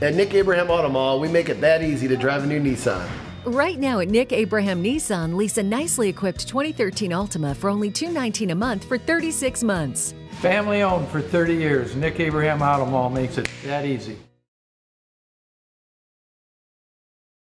At Nick Abraham Auto Mall, we make it that easy to drive a new Nissan. Right now at Nick Abraham Nissan, lease a nicely equipped 2013 Altima for only $219 a month for 36 months. Family owned for 30 years. Nick Abraham Auto Mall makes it that easy.